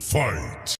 Fight!